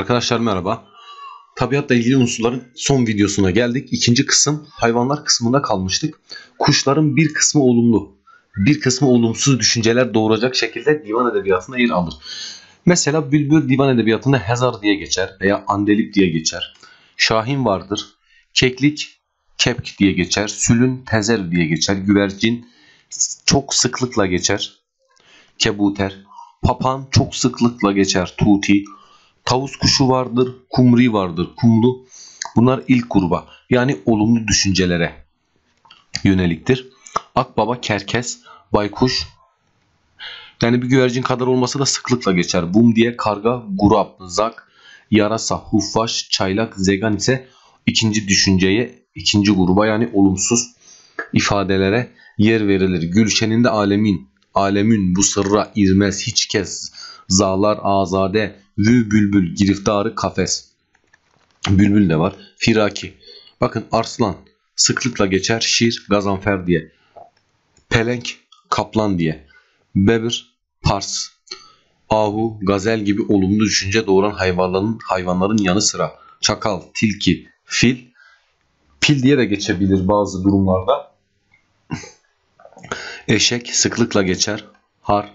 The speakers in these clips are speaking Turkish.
Arkadaşlar merhaba. Tabiatla ilgili unsurların son videosuna geldik. İkinci kısım hayvanlar kısmında kalmıştık. Kuşların bir kısmı olumlu, bir kısmı olumsuz düşünceler doğuracak şekilde divan edebiyatına yer alır. Mesela bülbül divan edebiyatında hezar diye geçer veya andelip diye geçer. Şahin vardır. Keklik kepk diye geçer. Sülün tezer diye geçer. Güvercin çok sıklıkla geçer. Kebuter. Papan çok sıklıkla geçer. Tuti. Tavus kuşu vardır, kumri vardır, kumlu. Bunlar ilk gruba yani olumlu düşüncelere yöneliktir. Akbaba, kerkes, baykuş yani bir güvercin kadar olması da sıklıkla geçer. Bum diye karga, gurap, zak, yarasa, huffaş, çaylak, zegan ise ikinci düşünceye, ikinci gruba yani olumsuz ifadelere yer verilir. Gülşeninde alemin, alemin bu sırra irmez hiç kes, zalar azade, vü bülbül, giriftarı kafes. Bülbül de var. Firaki. Bakın arslan sıklıkla geçer şir, gazanfer diye. Pelenk, kaplan diye. Bebir, pars. Ahu, gazel gibi olumlu düşünce doğuran hayvanların hayvanların yanı sıra çakal, tilki, fil, pil diye de geçebilir bazı durumlarda. Eşek sıklıkla geçer. Har,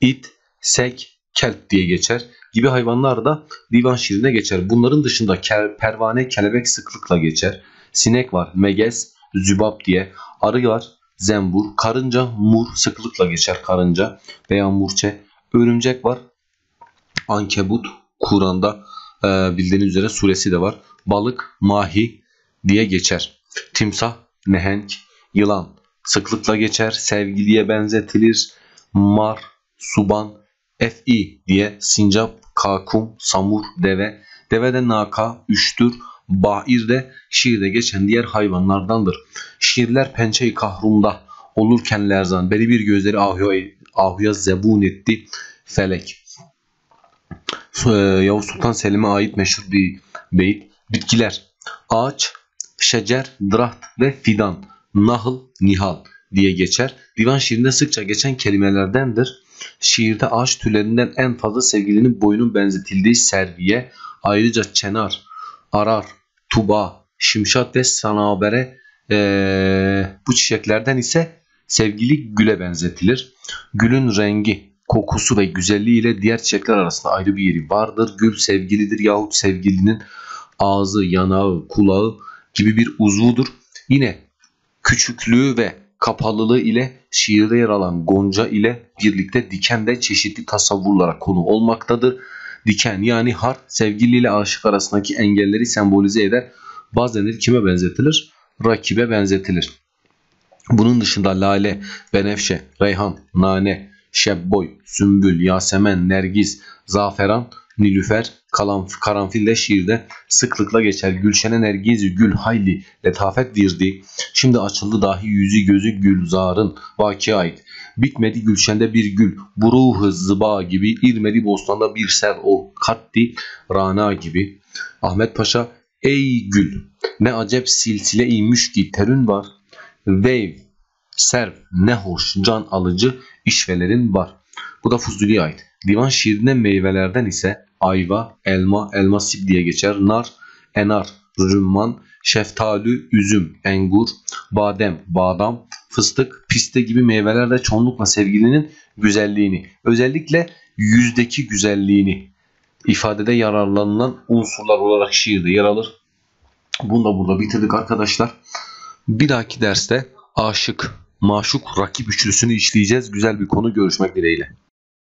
it, sek, kelp diye geçer gibi hayvanlar da divan şiirine geçer. Bunların dışında kel, pervane, kelebek sıklıkla geçer. Sinek var, megez, zübap diye. Arı var, zembur. Karınca, mur sıklıkla geçer karınca veya murçe. Örümcek var, ankebut. Kur'an'da e, bildiğiniz üzere suresi de var. Balık, mahi diye geçer. Timsah, nehenk, yılan sıklıkla geçer. Sevgiliye benzetilir. Mar, suban, fi diye sincap, kakum, samur, deve. Deve de naka, üştür, bahir de şiirde geçen diğer hayvanlardandır. Şiirler pençe-i kahrumda olurken lerzan, beri bir gözleri ahuya, ahuya zebun etti felek. Yavuz Sultan Selim'e ait meşhur bir beyit. Bitkiler, ağaç, şecer, draht ve fidan, nahıl, nihal diye geçer. Divan şiirinde sıkça geçen kelimelerdendir. Şiirde ağaç türlerinden en fazla sevgilinin boyunun benzetildiği serviye, ayrıca çenar, arar, tuba, şimşat ve sanabere ee, bu çiçeklerden ise sevgili güle benzetilir. Gülün rengi, kokusu ve güzelliği ile diğer çiçekler arasında ayrı bir yeri vardır. Gül sevgilidir yahut sevgilinin ağzı, yanağı, kulağı gibi bir uzvudur. Yine küçüklüğü ve kapalılığı ile şiirde yer alan Gonca ile birlikte diken de çeşitli tasavvurlara konu olmaktadır. Diken yani harp sevgili ile aşık arasındaki engelleri sembolize eder. Bazen kime benzetilir? Rakibe benzetilir. Bunun dışında lale, benefşe, reyhan, nane, şebboy, sümbül, yasemen, nergis, zaferan, nilüfer, karanfil de şiirde sıklıkla geçer. Gülşene nergizi gül hayli letafet virdi. Şimdi açıldı dahi yüzü gözü gülzarın vaki ait. Bitmedi gülşende bir gül, buruhu zıba gibi, irmedi bostanda bir sel o katti rana gibi. Ahmet Paşa ey gül ne acep silsile iymiş ki terün var. Wave, serv ne hoş can alıcı işvelerin var. Bu da Fuzuli'ye ait. Divan şiirinde meyvelerden ise ayva, elma, elmasip diye geçer. Nar, enar, rümman, şeftali, üzüm, engur, badem, badam, fıstık, piste gibi meyveler de çoğunlukla sevgilinin güzelliğini, özellikle yüzdeki güzelliğini ifadede yararlanılan unsurlar olarak şiirde yer alır. Bunu da burada bitirdik arkadaşlar. Bir dahaki derste aşık, maşuk, rakip üçlüsünü işleyeceğiz. Güzel bir konu görüşmek dileğiyle.